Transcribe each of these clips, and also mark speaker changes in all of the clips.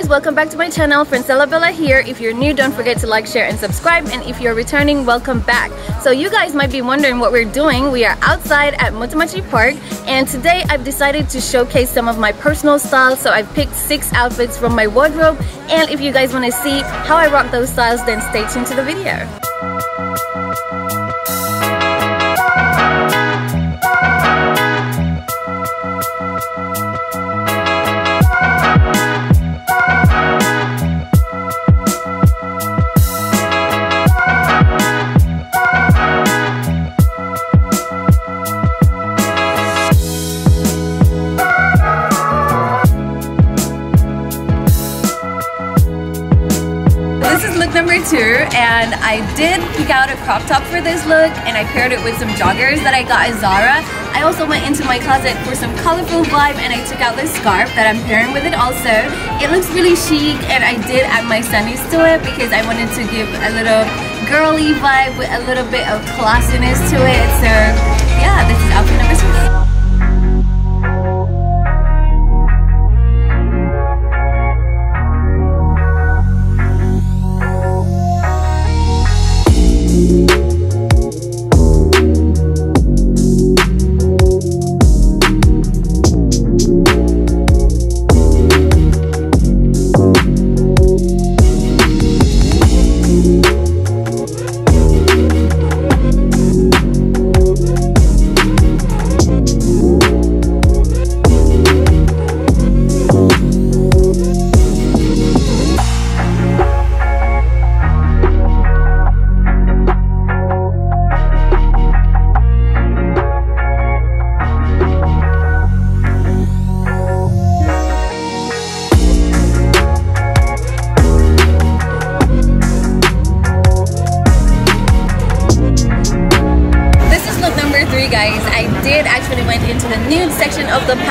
Speaker 1: welcome back to my channel. Francella Bella here. If you're new don't forget to like share and subscribe. And if you're returning welcome back. So you guys might be wondering what we're doing. We are outside at Motomachi Park. And today I've decided to showcase some of my personal styles. So I've picked six outfits from my wardrobe. And if you guys want to see how I rock those styles then stay tuned to the video and I did pick out a crop top for this look and I paired it with some joggers that I got at Zara. I also went into my closet for some colorful vibe and I took out this scarf that I'm pairing with it also. It looks really chic and I did add my sunnies to it because I wanted to give a little girly vibe with a little bit of classiness to it. So yeah, this is outfit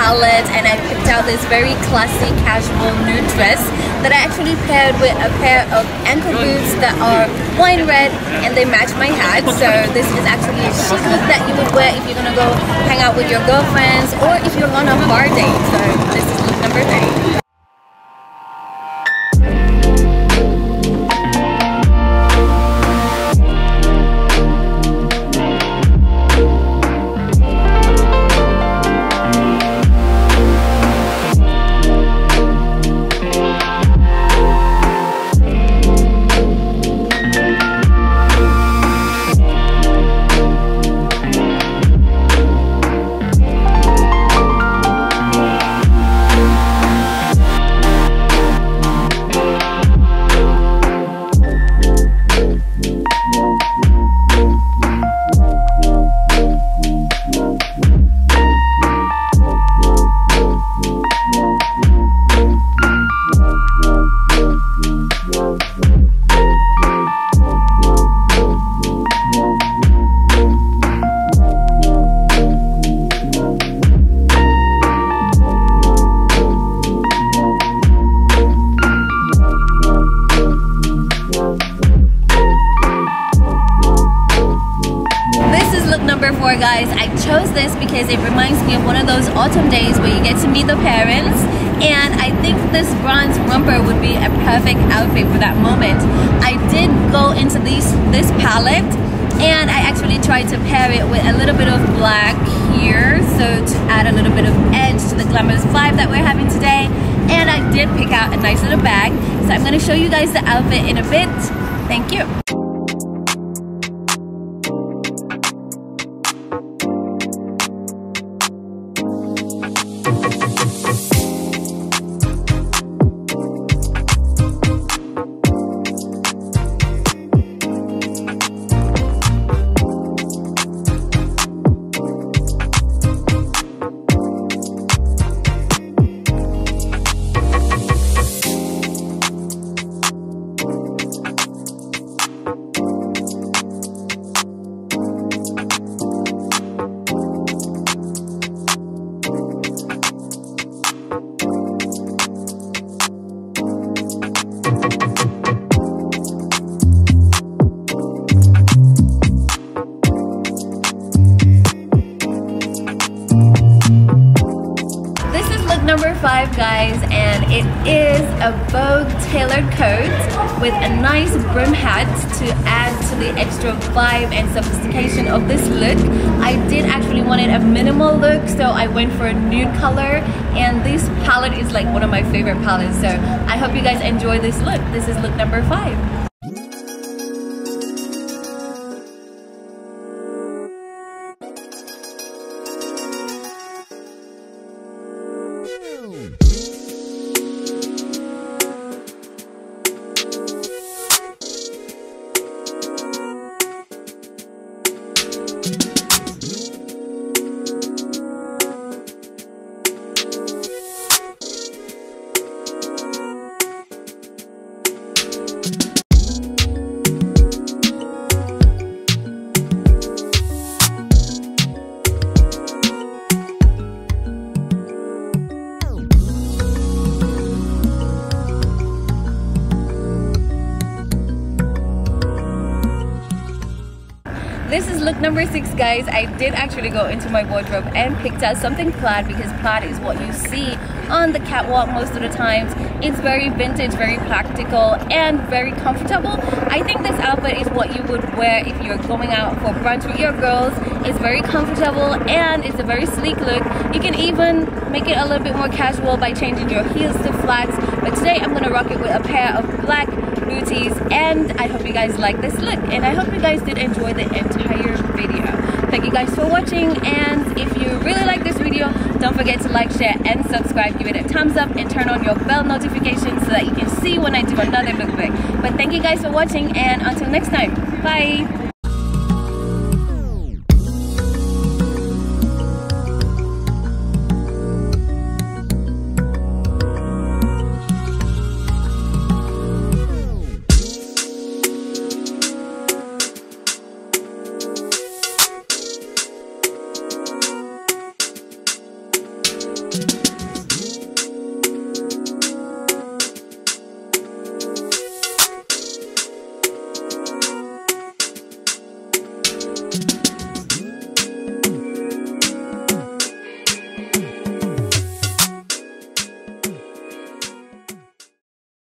Speaker 1: palette and I picked out this very classy casual nude dress that I actually paired with a pair of ankle boots that are wine red and they match my hat. So this is actually a chic look that you would wear if you're gonna go hang out with your girlfriends or if you're on a bar date. So this is look number three. Guys, I chose this because it reminds me of one of those autumn days where you get to meet the parents and I think this bronze romper would be a perfect outfit for that moment. I did go into these, this palette and I actually tried to pair it with a little bit of black here so to add a little bit of edge to the glamorous vibe that we're having today and I did pick out a nice little bag so I'm going to show you guys the outfit in a bit. Thank you. And it is a Vogue tailored coat with a nice brim hat to add to the extra vibe and sophistication of this look. I did actually wanted a minimal look so I went for a nude color and this palette is like one of my favorite palettes so I hope you guys enjoy this look. This is look number five. This is look number six guys. I did actually go into my wardrobe and picked out something plaid because plaid is what you see on the catwalk most of the times. It's very vintage, very practical and very comfortable. I think this outfit is what you would wear if you're going out for brunch with your girls. It's very comfortable and it's a very sleek look. You can even make it a little bit more casual by changing your heels to flats. But today I'm gonna rock it with a pair of black booties and I hope you guys like this look and I hope you guys did enjoy the entire video. Thank you guys for watching and if you really like this video don't forget to like, share and subscribe. Give it a thumbs up and turn on your bell notification so that you can see when I do another lookbook. But thank you guys for watching and until next time, bye!